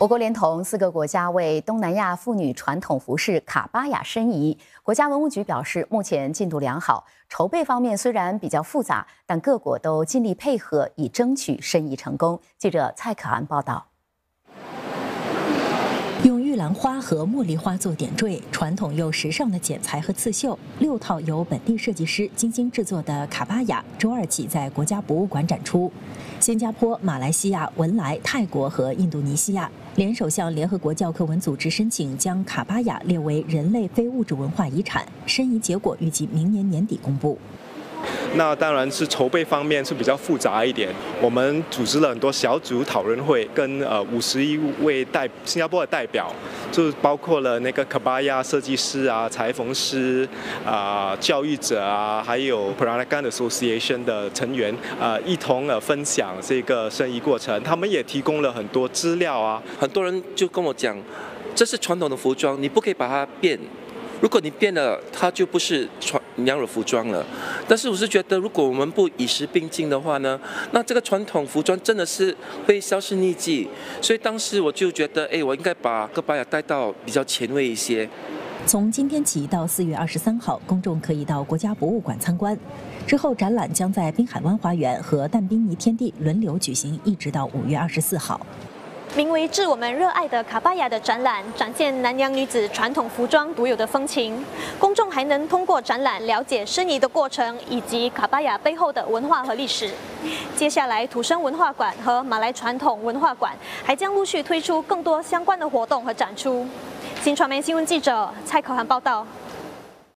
我国连同四个国家为东南亚妇女传统服饰卡巴雅申遗。国家文物局表示，目前进度良好，筹备方面虽然比较复杂，但各国都尽力配合，以争取申遗成功。记者蔡可安报道。兰花和茉莉花做点缀，传统又时尚的剪裁和刺绣，六套由本地设计师精心制作的卡巴雅，周二起在国家博物馆展出。新加坡、马来西亚、文莱、泰国和印度尼西亚联手向联合国教科文组织申请，将卡巴雅列为人类非物质文化遗产。申遗结果预计明年年底公布。那当然是筹备方面是比较复杂一点。我们组织了很多小组讨论会，跟呃五十一位代新加坡的代表，就包括了那个卡巴亚设计师啊、裁缝师啊、教育者啊，还有 Peranakan Association 的成员啊，一同呃分享这个生意过程。他们也提供了很多资料啊。很多人就跟我讲，这是传统的服装，你不可以把它变。如果你变了，它就不是传娘惹服装了。但是我是觉得，如果我们不与时并进的话呢，那这个传统服装真的是会销声匿迹。所以当时我就觉得，哎，我应该把戈巴雅带到比较前卫一些。从今天起到四月二十三号，公众可以到国家博物馆参观。之后展览将在滨海湾花园和淡滨尼天地轮流举行，一直到五月二十四号。名为“致我们热爱的卡巴雅”的展览，展现南洋女子传统服装独有的风情。公众还能通过展览了解申遗的过程，以及卡巴雅背后的文化和历史。接下来，土生文化馆和马来传统文化馆还将陆续推出更多相关的活动和展出。新传媒新闻记者蔡可涵报道。